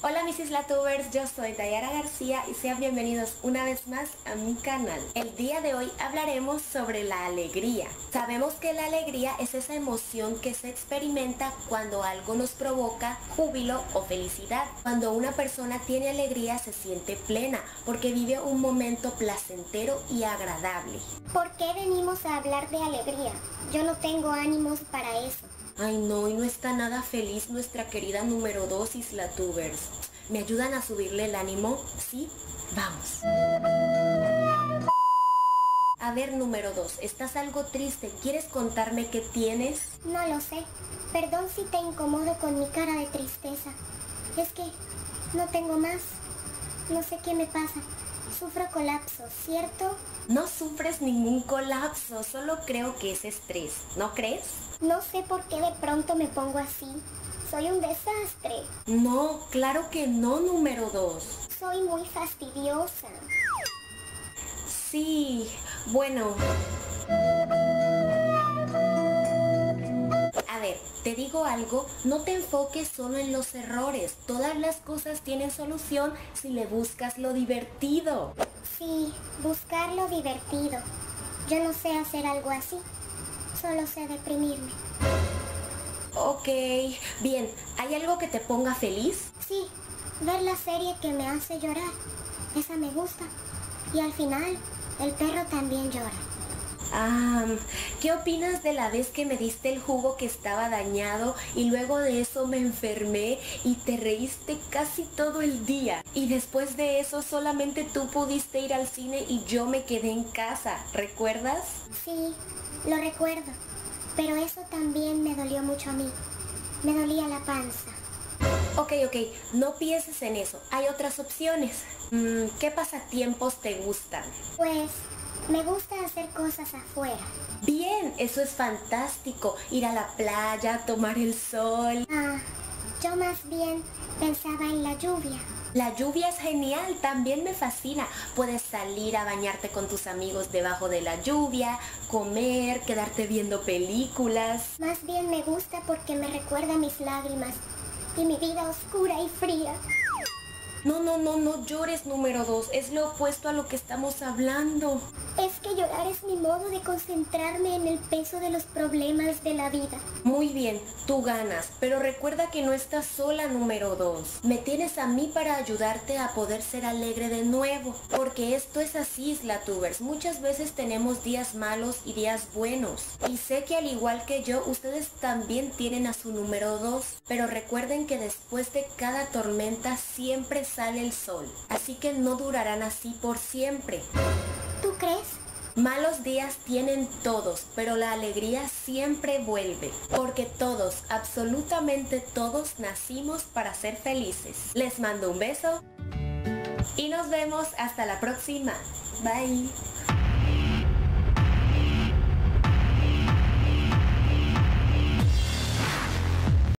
Hola mis Islatubers, yo soy Dayara García y sean bienvenidos una vez más a mi canal. El día de hoy hablaremos sobre la alegría. Sabemos que la alegría es esa emoción que se experimenta cuando algo nos provoca júbilo o felicidad. Cuando una persona tiene alegría se siente plena porque vive un momento placentero y agradable. ¿Por qué venimos a hablar de alegría? Yo no tengo ánimos para eso. Ay no, y no está nada feliz nuestra querida número 2 Islatubers. ¿Me ayudan a subirle el ánimo? ¿Sí? Vamos. A ver, número 2, estás algo triste. ¿Quieres contarme qué tienes? No lo sé. Perdón si te incomodo con mi cara de tristeza. Es que no tengo más. No sé qué me pasa. Sufro colapso, ¿cierto? No sufres ningún colapso, solo creo que es estrés, ¿no crees? No sé por qué de pronto me pongo así. Soy un desastre. No, claro que no, número 2. Soy muy fastidiosa. Sí, bueno. Te digo algo, no te enfoques solo en los errores. Todas las cosas tienen solución si le buscas lo divertido. Sí, buscar lo divertido. Yo no sé hacer algo así. Solo sé deprimirme. Ok, bien, ¿hay algo que te ponga feliz? Sí, ver la serie que me hace llorar. Esa me gusta. Y al final, el perro también llora. Ah, ¿qué opinas de la vez que me diste el jugo que estaba dañado y luego de eso me enfermé y te reíste casi todo el día? Y después de eso solamente tú pudiste ir al cine y yo me quedé en casa, ¿recuerdas? Sí, lo recuerdo. Pero eso también me dolió mucho a mí. Me dolía la panza. Ok, ok, no pienses en eso. Hay otras opciones. Mm, ¿Qué pasatiempos te gustan? Pues me gusta hacer cosas afuera. Bien, eso es fantástico. Ir a la playa, tomar el sol. Ah, yo más bien pensaba en la lluvia. La lluvia es genial, también me fascina. Puedes salir a bañarte con tus amigos debajo de la lluvia, comer, quedarte viendo películas. Más bien me gusta porque me recuerda mis lágrimas y mi vida oscura y fría. No, no, no, no llores número dos. Es lo opuesto a lo que estamos hablando. Es es mi modo de concentrarme en el peso de los problemas de la vida. Muy bien, tú ganas, pero recuerda que no estás sola número dos. Me tienes a mí para ayudarte a poder ser alegre de nuevo. Porque esto es así, Slatubers. Muchas veces tenemos días malos y días buenos. Y sé que al igual que yo, ustedes también tienen a su número dos. Pero recuerden que después de cada tormenta siempre sale el sol, así que no durarán así por siempre. ¿Tú crees? Malos días tienen todos, pero la alegría siempre vuelve, porque todos, absolutamente todos, nacimos para ser felices. Les mando un beso y nos vemos hasta la próxima. Bye.